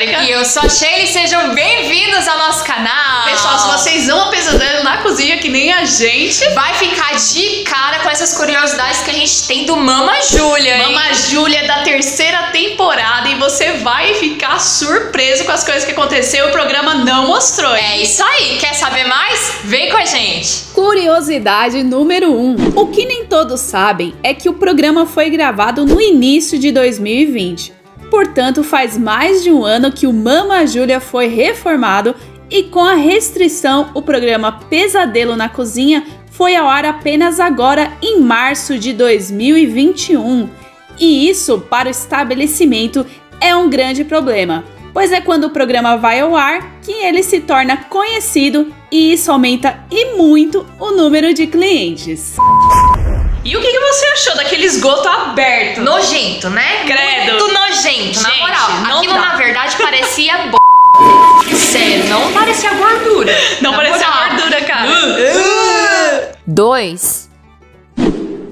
E eu sou a Shelly, sejam bem-vindos ao nosso canal. Pessoal, se vocês amam pesadelo na cozinha que nem a gente, vai ficar de cara com essas curiosidades que a gente tem do Mama Júlia. Mama Júlia da terceira temporada e você vai ficar surpreso com as coisas que aconteceu. O programa não mostrou. É isso aí. Quer saber mais? Vem com a gente. Curiosidade número 1. Um. O que nem todos sabem é que o programa foi gravado no início de 2020. Portanto, faz mais de um ano que o Mama Júlia foi reformado e com a restrição, o programa Pesadelo na Cozinha foi ao ar apenas agora em março de 2021. E isso, para o estabelecimento, é um grande problema, pois é quando o programa vai ao ar que ele se torna conhecido e isso aumenta e muito o número de clientes. E o que, que, você achou daquele esgoto aberto? Nojento, né? Credo. Muito nojento, Gente, na moral. não Aquilo dá. na verdade parecia b... Sério, não parecia gordura. Não Na parecia moral. gordura, cara. 2.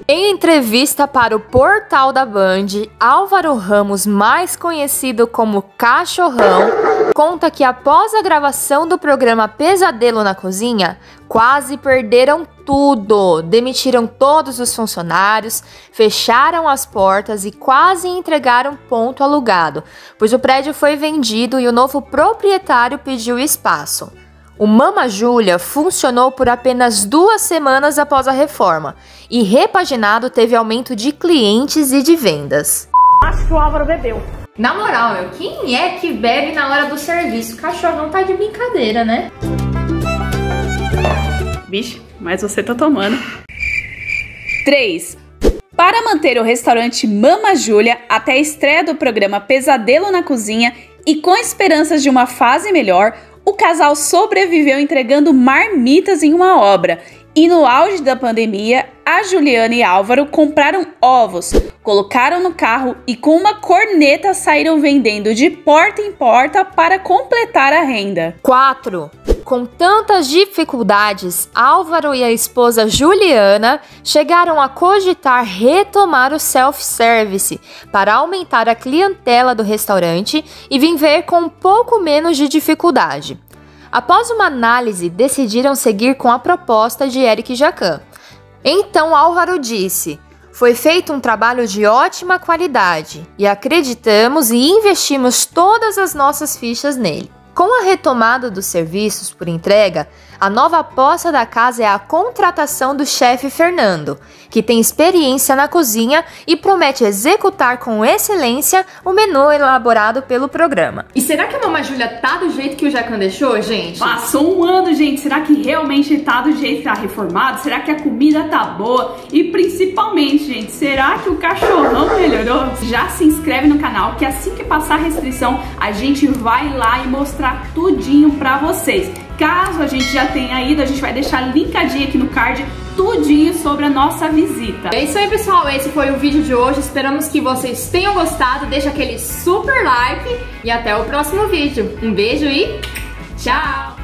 Em entrevista para o portal da Band, Álvaro Ramos, mais conhecido como Cachorrão, conta que após a gravação do programa Pesadelo na Cozinha, quase perderam tudo. Demitiram todos os funcionários, fecharam as portas e quase entregaram ponto alugado, pois o prédio foi vendido e o novo proprietário pediu espaço. O Mama Júlia funcionou por apenas duas semanas após a reforma e, repaginado, teve aumento de clientes e de vendas. Acho que o Álvaro bebeu. Na moral, meu, quem é que bebe na hora do serviço? Cachorro não tá de brincadeira, né? Vixe, mas você tá tomando. 3. Para manter o restaurante Mama Júlia até a estreia do programa Pesadelo na Cozinha e com esperanças de uma fase melhor, o casal sobreviveu entregando marmitas em uma obra. E no auge da pandemia, a Juliana e Álvaro compraram ovos, colocaram no carro e com uma corneta saíram vendendo de porta em porta para completar a renda. 4. Com tantas dificuldades, Álvaro e a esposa Juliana chegaram a cogitar retomar o self-service para aumentar a clientela do restaurante e vir ver com um pouco menos de dificuldade. Após uma análise, decidiram seguir com a proposta de Eric Jacan. Então Álvaro disse: Foi feito um trabalho de ótima qualidade e acreditamos e investimos todas as nossas fichas nele. Com a retomada dos serviços por entrega, a nova aposta da casa é a contratação do chefe Fernando, que tem experiência na cozinha e promete executar com excelência o menu elaborado pelo programa. E será que a Mama Júlia tá do jeito que o Jacan deixou, gente? Passou um ano, gente. Será que realmente tá do jeito que tá reformado? Será que a comida tá boa? E principalmente, gente, será que o cachorrão melhorou? Já se inscreve no canal que assim que passar a restrição, a gente vai lá e mostrar tudinho pra vocês. Caso a gente já tenha ido, a gente vai deixar linkadinho aqui no card tudinho sobre a nossa visita. É isso aí, pessoal. Esse foi o vídeo de hoje. Esperamos que vocês tenham gostado. Deixa aquele super like e até o próximo vídeo. Um beijo e tchau!